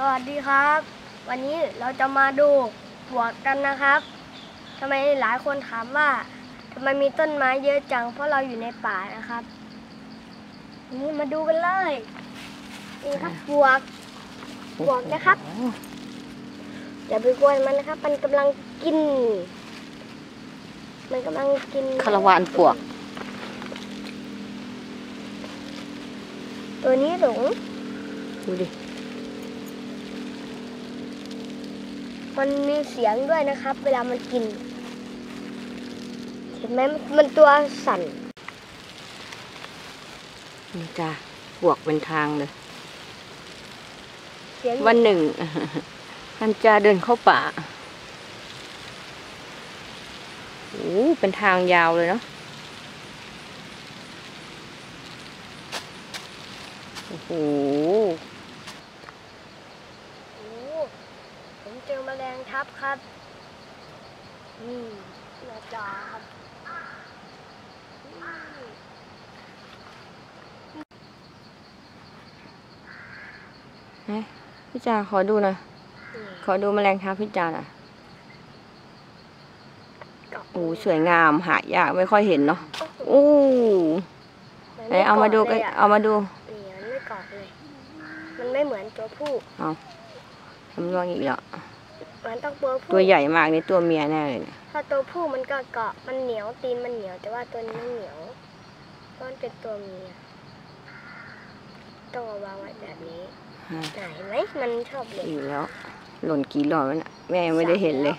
สวัสดีครับ วันนี้เราจะมาดูปลวกกันนะครับทำไมหลายคนถามว่าทำไมมีต้นไม้เยอะจัง เพราะเราอยู่ในป่านะครับ นี่มาดูกันเลยนี่ครับปลวกปลวกนะครับอย่าไปกวนมันนะครับ มันกำลังกิน มันกำลังกินคาราวานปลวก ตัวนี้หลงดูดิ มันมีเสียงด้วยนะครับ เวลามันกิน เห็นไหมมันมันตัวสั่น นี่จ้าบวกเป็นทางเลย เสียงวันหนึ่งมันจะเดินเข้าป่าโอ้เป็นทางยาวเลยเนาะโอ้โห โอ้ผม เจอแมลงทับครับนี่หน้าจอครับนี่พี่จาขอดูหน่อยนี่ขอดูแมลงทับพี่จาหน่อยเกาะโอ้สวยงามหายากไม่ค่อยเห็นเนาะโอ้โหโอ้นไหนเอามาดูกันไกะลยะเอามาดูนี่มันไม่เกาะเลย มันไม่เหมือนตัวผู้ทำร่วงอีกแล้ว มันต้องตัวผู้ตัวใหญ่มากนี่ตัวเมียแน่เลยเนี่ยถ้าตัวผู้มันก็เกาะมันเหนียวตีนมันเหนียว แต่ว่าตัวนี้ไม่เหนียวเพราะมันเป็นตัวเมียต้องเอาวางไว้แบบนี้ฮะไหนเห็นไหมมันชอบเลยอยู่แล้ว หล่นกี่หลอดมันอะแม่ยังไม่ได้เห็นเลย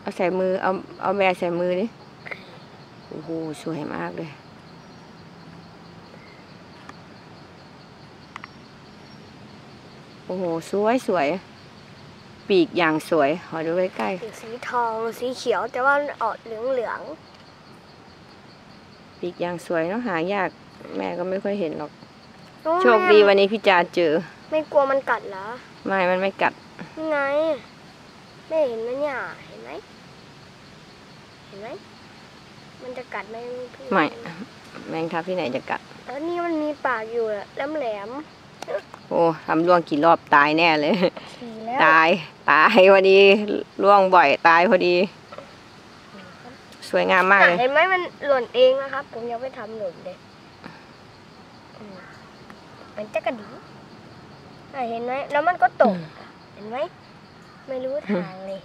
เอาใส่มือเอาเอาแม่ใส่มือดิโอ้โหสวยมากเลย โอ้โห สวยสวย ปีกอย่างสวย ขอดูใกล้เป็นสีทองสีเขียว แต่ว่ามันออกเหลืองเหลืองๆปีกอย่างสวยเนาะหายาก แม่ก็ไม่ค่อยเห็นหรอก ๆโอ้โชคดีวันนี้พี่จาเจอ ไม่กลัวมันกัดเหรอไม่มันไม่กัด นี่ไงไม่เห็นนะเนี่ยเห็นไหมเห็นไหมมันจะกัดไหมพี่ไม่ แมงทับที่ไหนจะกัด แล้วนี่มันมีปากอยู่แหลมแหลม โอ้ทำร่วงกี่รอบตายแน่เลยๆสีแล้วตาย ตายพอดีร่วงบ่อยตายพอดี สวยงามมากเลยเห็นไหมมันหล่นเองนะครับ ผมยังไม่ทำหล่นเลยอืมมันจะกระดิ่งอะเห็นไหมแล้วมันก็ตก เห็นไหมไม่รู้ทางเลย